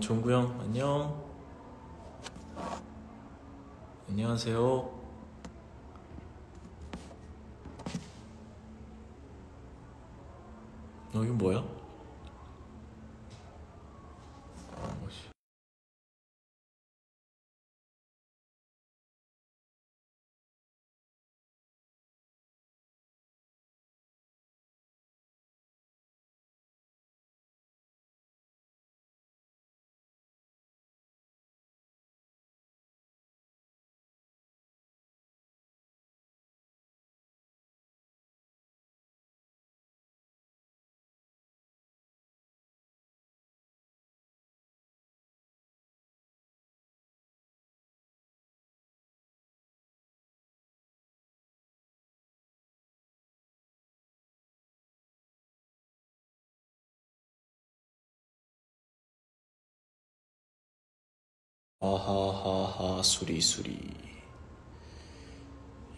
종구 형 안녕. 안녕하세요. 너 이거 뭐야? 아하하하 수리수리.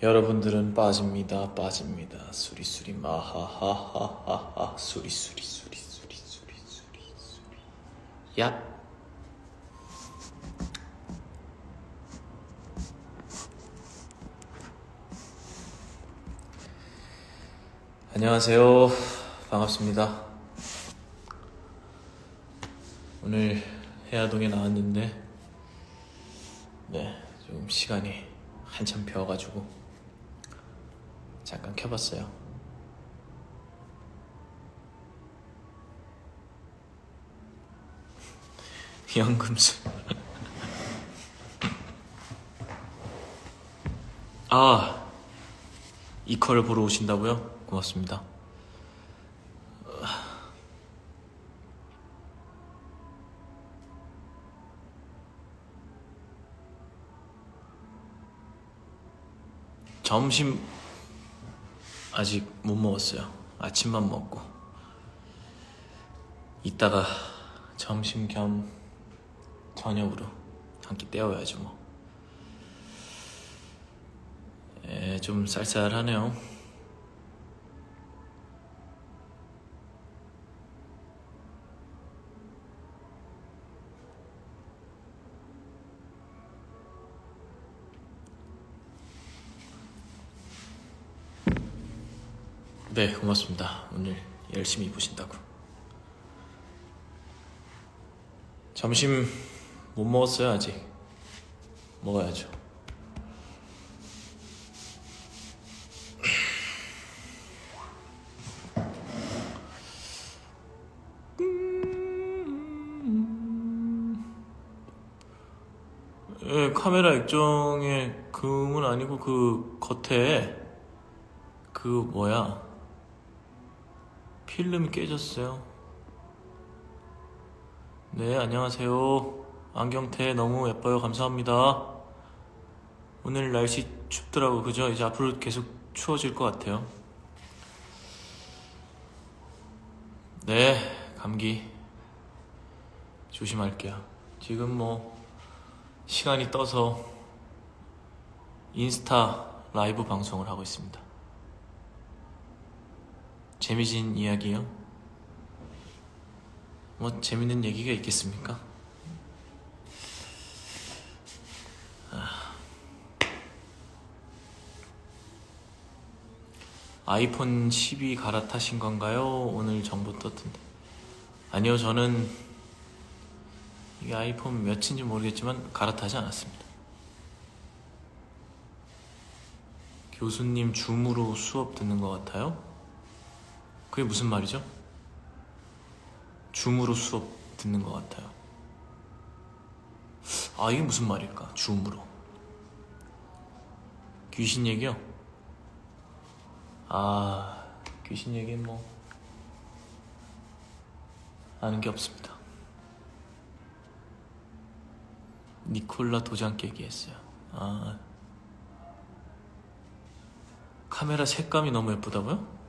여러분들은 빠집니다 빠집니다. 수리수리 마하하하하하. 수리수리 수리 수리 수리 얍. 안녕하세요. 반갑습니다. 오늘 해화동에 나왔는데 네, 좀 시간이 한참 비어가지고 잠깐 켜봤어요. 연금술. 아, 이 컬을 보러 오신다고요? 고맙습니다. 점심 아직 못 먹었어요. 아침만 먹고. 이따가 점심 겸 저녁으로 한 끼 때워야죠 뭐. 에, 좀 쌀쌀하네요. 네, 고맙습니다. 오늘 열심히 보신다고. 점심 못 먹었어요, 아직. 먹어야죠. 예, 카메라 액정의 금은 아니고 그 겉에 그 뭐야 필름이 깨졌어요. 네, 안녕하세요. 안경태 너무 예뻐요. 감사합니다. 오늘 날씨 춥더라고, 그죠? 이제 앞으로 계속 추워질 것 같아요. 네, 감기 조심할게요. 지금 뭐 시간이 떠서 인스타 라이브 방송을 하고 있습니다. 재미진 이야기요? 뭐 재밌는 얘기가 있겠습니까? 아. 아이폰 12 갈아타신 건가요? 오늘 정보 떴던데. 아니요, 저는 이게 아이폰 몇인지 모르겠지만 갈아타지 않았습니다. 교수님 줌으로 수업 듣는 것 같아요? 그게 무슨 말이죠? 줌으로 수업 듣는 것 같아요. 아, 이게 무슨 말일까? 줌으로. 귀신 얘기요? 아, 귀신 얘기는 뭐, 아는 게 없습니다. 니콜라 도장 깨기 했어요. 아, 카메라 색감이 너무 예쁘다고요?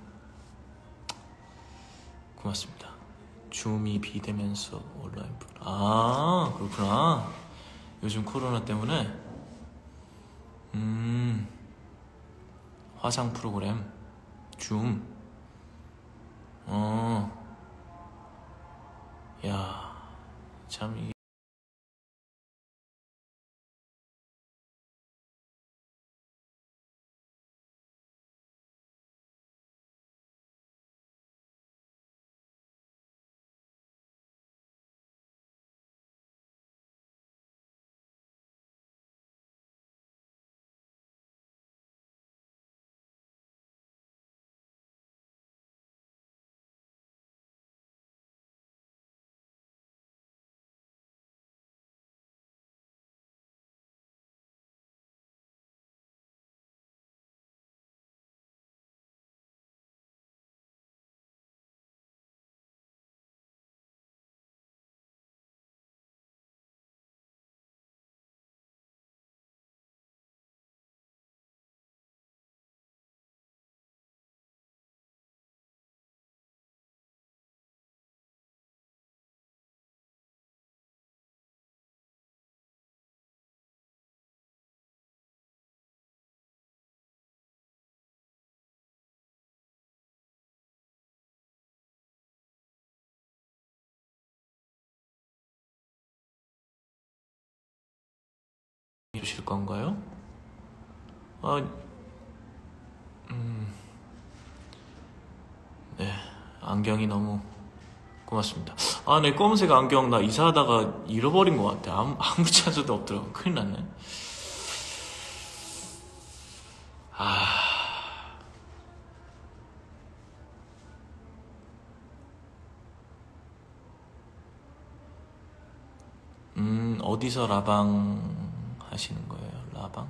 고맙습니다. 줌이 비대면서 온라인 프로. 아, 그렇구나. 요즘 코로나 때문에. 음, 화상 프로그램. 줌. 어. 야, 참, 이 주실 건가요? 아, 음, 네, 안경이 너무 고맙습니다. 아, 네, 검은색 안경 나 이사하다가 잃어버린 것 같아. 아무, 아무 찾아도 없더라고. 큰일 났네. 아. 음, 어디서 라방 하시는 거예요? 라방?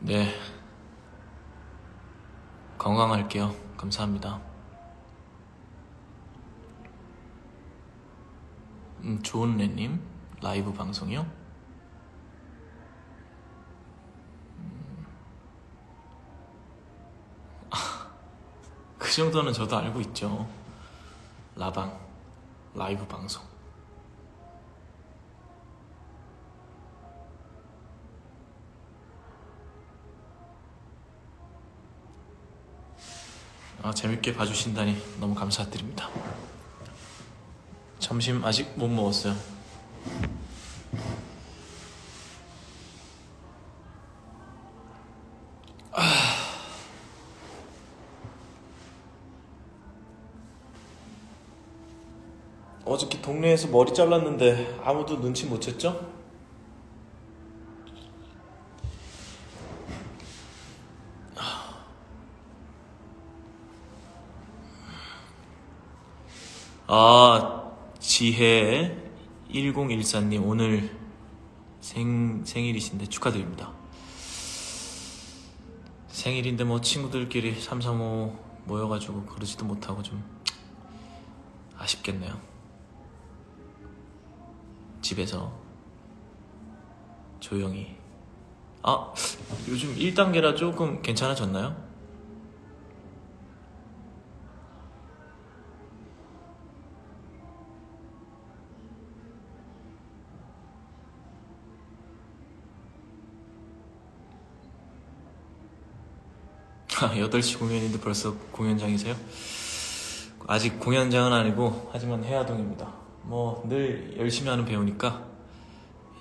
네. 건강할게요. 감사합니다. 음, 좋은 레님 라이브 방송이요? 정도는 저도 알고 있죠. 라방 라이브 방송. 아, 재밌게 봐주신다니 너무 감사드립니다. 점심 아직 못 먹었어요. 어저께 동네에서 머리 잘랐는데 아무도 눈치 못 챘죠? 아, 지혜 1014님 오늘 생, 생일이신데 축하드립니다. 생일인데 뭐 친구들끼리 3, 3, 5 모여가지고 그러지도 못하고 좀 아쉽겠네요. 집에서 조용히. 아, 요즘 1단계라 조금 괜찮아졌나요? 아, 8시 공연인데 벌써 공연장이세요? 아직 공연장은 아니고 하지만 해화동입니다. 뭐 늘 열심히 하는 배우니까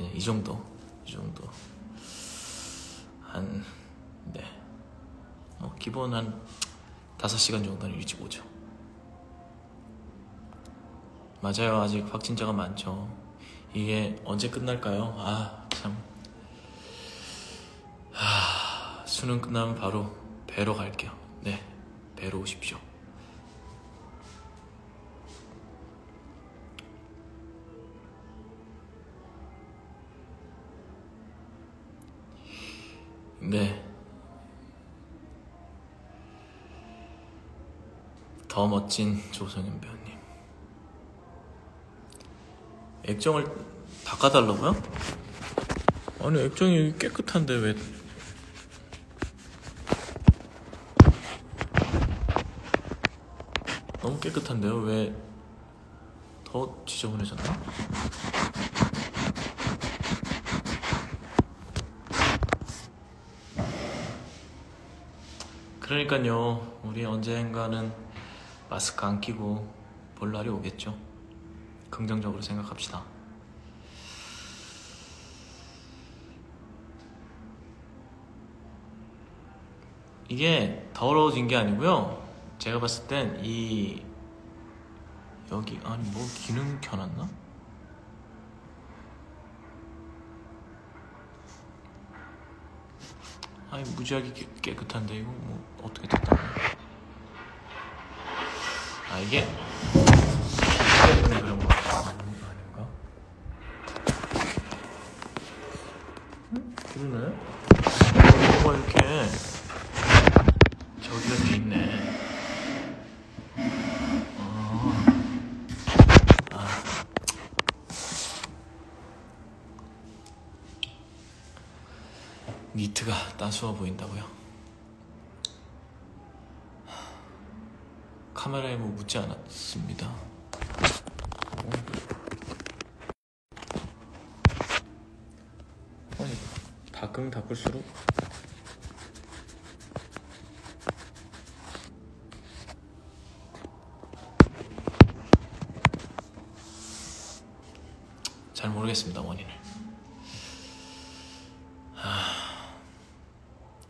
예, 이 정도 이 정도 한 네. 어, 기본 한 5시간 정도는 일찍 오죠. 맞아요. 아직 확진자가 많죠. 이게 언제 끝날까요? 아, 참. 하, 수능 끝나면 바로 배로 갈게요. 네, 배로 오십시오. 네. 더 멋진 조성현 배우님. 액정을 닦아달라고요? 아니, 액정이 깨끗한데 왜 너무 깨끗한데요? 왜 더 지저분해졌나? 그러니까요, 우리 언젠가는 마스크 안 끼고 볼 날이 오겠죠. 긍정적으로 생각합시다. 이게 더러워진 게 아니고요. 제가 봤을 땐 이 여기 아니 뭐 기능 켜놨나? 아니 무지하게 깨, 깨끗한데 이거 뭐 어떻게 됐다? 아 이게? 그러네. 뭐가 이렇게 저기가 돼 있네. 어. 아. 니트가 따스워 보인다고요? 카메라에 뭐 묻지 않았습니다. 아니, 닦으면 닦을수록 잘 모르겠습니다 원인을.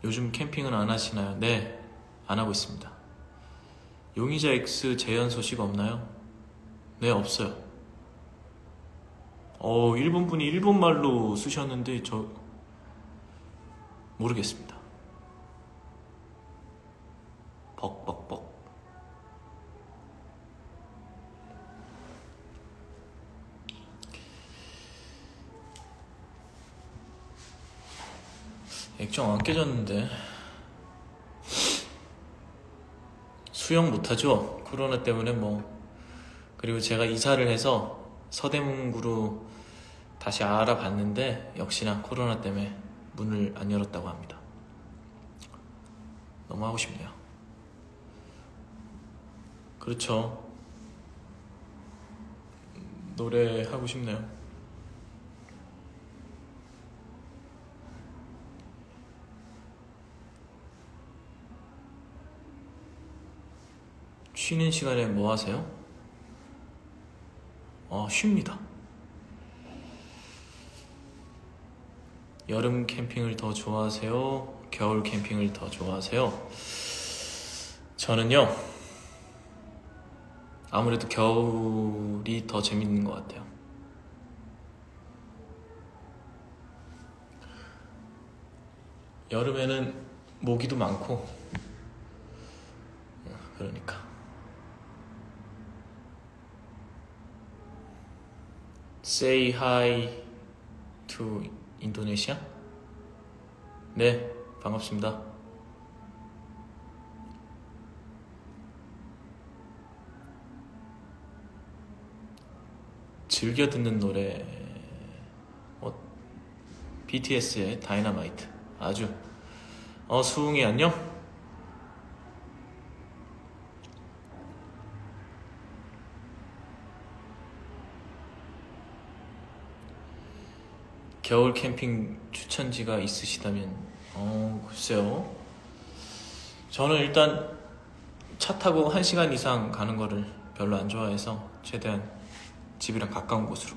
요즘 캠핑은 안 하시나요? 네, 안 하고 있습니다. 용의자 X 재현 소식 없나요? 네, 없어요. 어, 일본 분이 일본 말로 쓰셨는데 저 모르겠습니다. 액정 안 깨졌는데. 수영 못하죠? 코로나 때문에 뭐. 그리고 제가 이사를 해서 서대문구로 다시 알아봤는데 역시나 코로나 때문에 문을 안 열었다고 합니다. 너무 하고 싶네요. 그렇죠. 노래 하고 싶네요 쉬는 시간에 뭐 하세요? 어, 쉽니다. 여름 캠핑을 더 좋아하세요? 겨울 캠핑을 더 좋아하세요? 저는요, 아무래도 겨울이 더 재밌는 것 같아요. 여름에는 모기도 많고, 그러니까. Say hi to Indonesia? 네, 반갑습니다. 즐겨 듣는 노래, 어, BTS의 다이너마이트. 아주. 어, 수웅이 안녕? 겨울 캠핑 추천지가 있으시다면, 어, 글쎄요. 저는 일단 차 타고 1시간 이상 가는 거를 별로 안 좋아해서 최대한 집이랑 가까운 곳으로.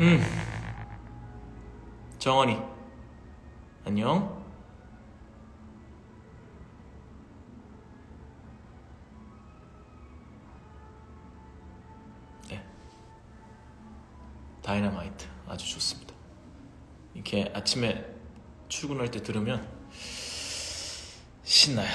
음. 정원이. 안녕. 다이너마이트. 아주 좋습니다. 이렇게 아침에 출근할 때 들으면 신나요.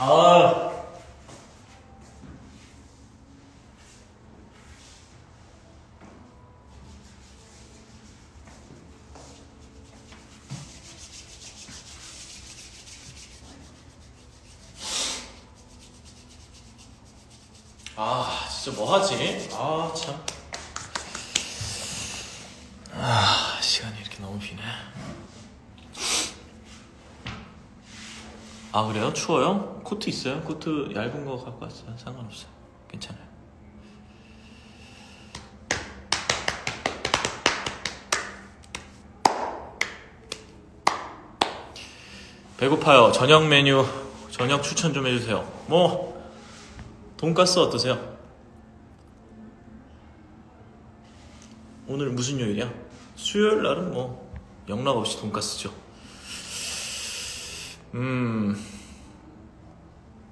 아. 아, 진짜 뭐 하지? 아, 참. 아, 시간이 이렇게 너무 비네. 아, 그래요? 추워요? 코트 있어요? 코트 얇은 거 갖고 왔어요. 상관없어요. 괜찮아요. 배고파요. 저녁 메뉴, 저녁 추천 좀 해주세요. 뭐, 돈가스 어떠세요? 오늘 무슨 요일이야? 수요일 날은 뭐 영락 없이 돈가스죠. 음,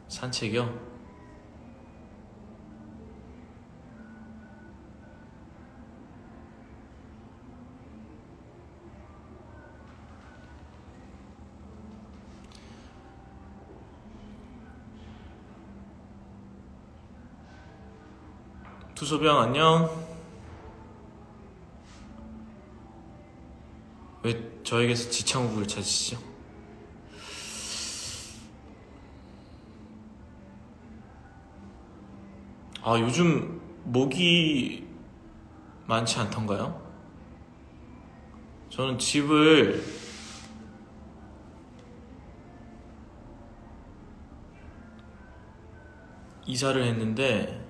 산책이요? 투소병 안녕 왜 저에게서 지창욱을 찾으시죠? 아 요즘 모기 많지 않던가요? 저는 집을 이사를 했는데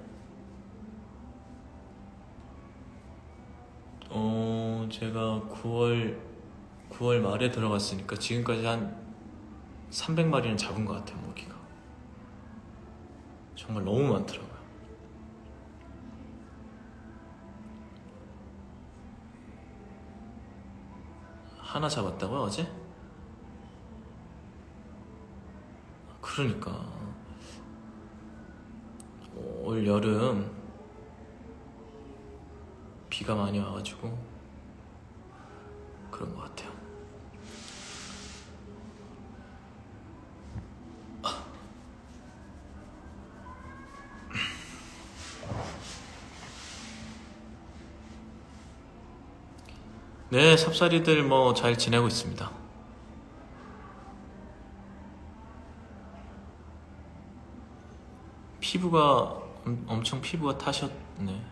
어 제가 9월 9월 말에 들어갔으니까 지금까지 한 300마리는 잡은 것 같아요 모기가 정말 너무 많더라고요 하나 잡았다고요 어제? 그러니까 올 여름 비가 많이 와가지고 그런 것 같아요. 네, 삽살이들 뭐 잘 지내고 있습니다. 피부가 엄, 엄청 피부가 타셨네.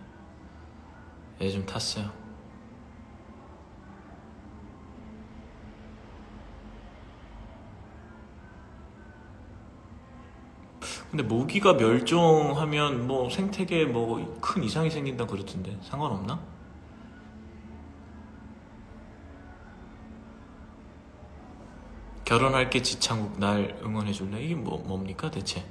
예, 좀 탔어요. 근데 모기가 멸종하면 뭐 생태계에 뭐 큰 이상이 생긴다 그러던데 상관없나? 결혼할게 지창욱 날 응원해줄래? 이게 뭐 뭡니까 대체?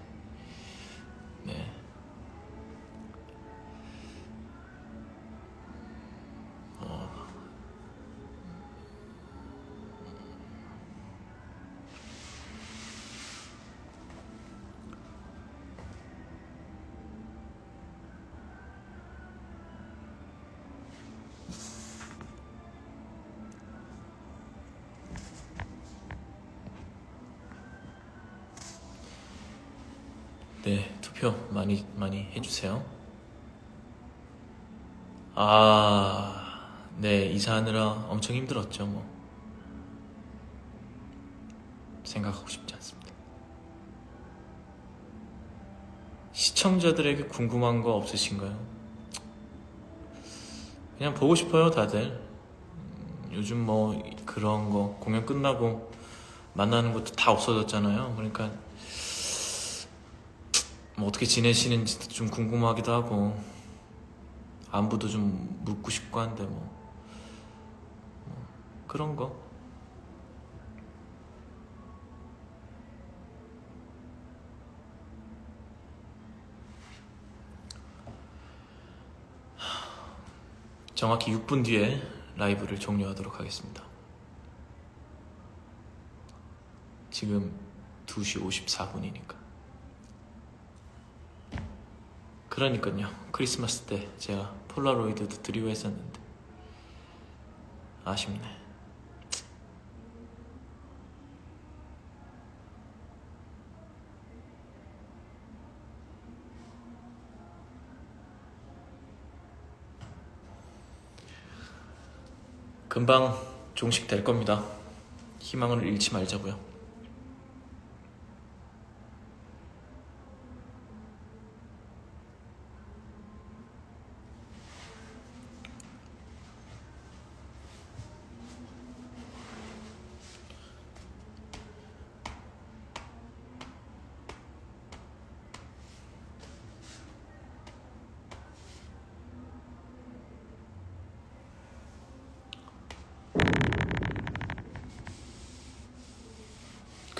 네, 투표 많이 많이 해주세요. 아, 네 이사하느라 엄청 힘들었죠, 뭐 생각하고 싶지 않습니다. 시청자들에게 궁금한 거 없으신가요? 그냥 보고 싶어요, 다들. 음, 요즘 뭐 그런 거 공연 끝나고 만나는 것도 다 없어졌잖아요. 그러니까 뭐 어떻게 지내시는지도 좀 궁금하기도 하고 안부도 좀 묻고 싶고 한데 뭐, 뭐 그런 거 정확히 6분 뒤에 라이브를 종료하도록 하겠습니다. 지금 2시 54분이니까. 그러니까요. 크리스마스 때 제가 폴라로이드도 드리고 했었는데 아쉽네. 금방 종식 될 겁니다. 희망을 잃지 말자고요.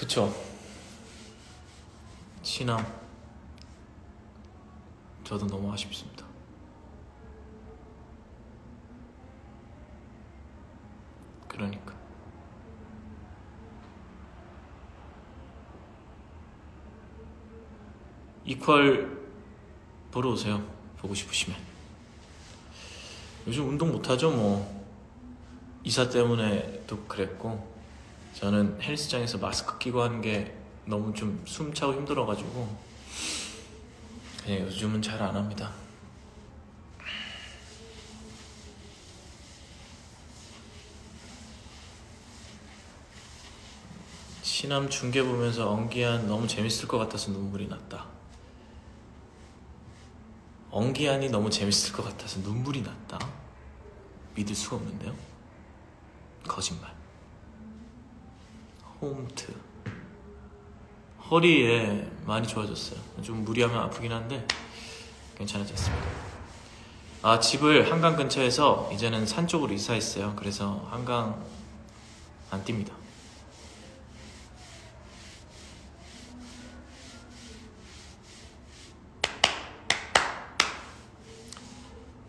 그쵸. 신암. 저도 너무 아쉽습니다. 그러니까. 이퀄 보러 오세요. 보고 싶으시면. 요즘 운동 못하죠, 뭐. 이사 때문에 또 그랬고. 저는 헬스장에서 마스크 끼고 하는 게 너무 좀 숨차고 힘들어가지고 그냥 요즘은 잘 안 합니다. 시남 중계 보면서 엉기한 너무 재밌을 것 같아서 눈물이 났다. 엉기한이 너무 재밌을 것 같아서 눈물이 났다. 믿을 수가 없는데요. 거짓말. 홈트. 허리에 많이 좋아졌어요. 좀 무리하면 아프긴 한데 괜찮아졌습니다. 아 집을 한강 근처에서 이제는 산 쪽으로 이사했어요. 그래서 한강 안 뜁니다.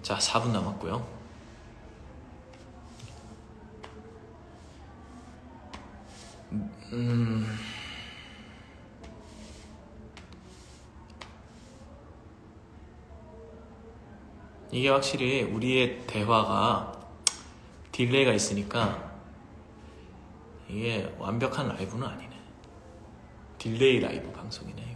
자, 4분 남았고요. 음. 이게 확실히 우리의 대화가 delay가 있으니까 이게 완벽한 라이브는 아니네. delay 라이브 방송이네.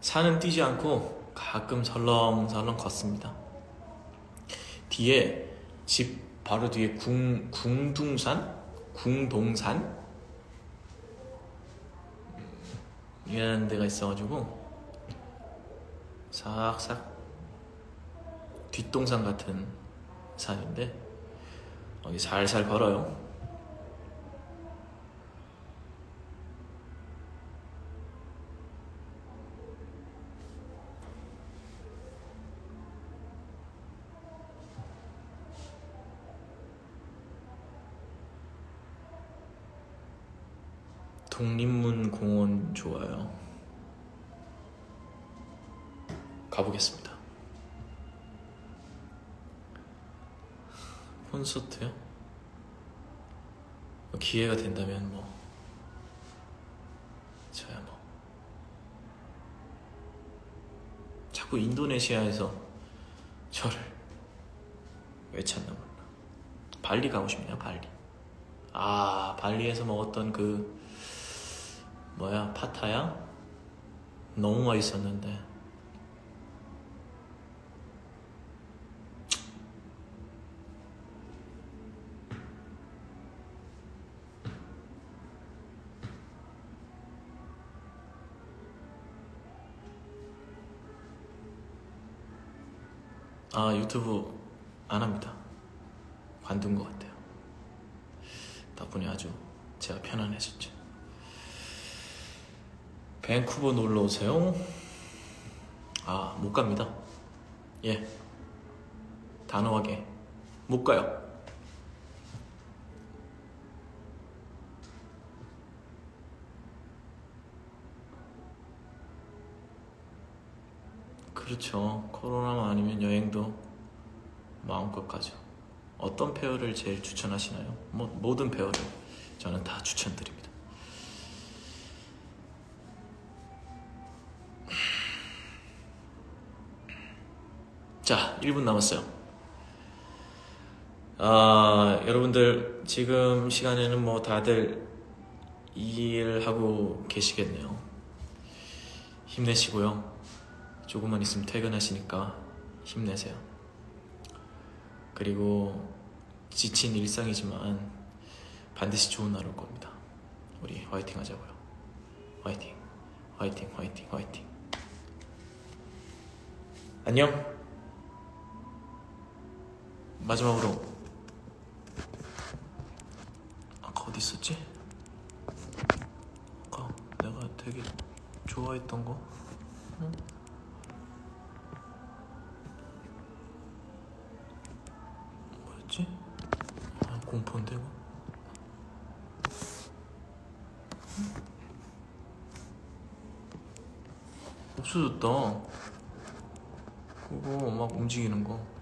산은 뛰지 않고 가끔 설렁설렁 걷습니다. 뒤에 집 바로 뒤에 궁 궁둥산, 궁동산 이라는 데가 있어가지고 싹싹 뒷동산 같은 산인데 여기 살살 걸어요. 독립문 공원 좋아요. 가보겠습니다. 콘서트요? 뭐 기회가 된다면 뭐 저야 뭐 자꾸 인도네시아에서 저를 왜 찾나 몰라. 발리 가고 싶네요. 발리. 아 발리에서 먹었던 그 뭐야 파타야 너무 맛있었는데 아 유튜브 안 합니다. 관둔 것 같아요. 덕분에 아주 제가 편안해졌죠. 밴쿠버 놀러 오세요. 아 못 갑니다. 예. 단호하게. 못 가요 그렇죠. 코로나만 아니면 여행도 마음껏 가죠. 어떤 페어를 제일 추천하시나요? 뭐, 모든 페어를 저는 다 추천드립니다. 자, 1분 남았어요. 아, 여러분들, 지금 시간에는 뭐 다들 일하고 계시겠네요. 힘내시고요. 조금만 있으면 퇴근하시니까 힘내세요. 그리고 지친 일상이지만 반드시 좋은 날올 겁니다. 우리 화이팅 하자고요. 화이팅, 화이팅, 화이팅, 화이팅. 안녕. 마지막으로 아까 어디 있었지? 아까 내가 되게 좋아했던 거. 응? 아, 공포인데 이거. 없어졌다. 그거 막 움직이는 거.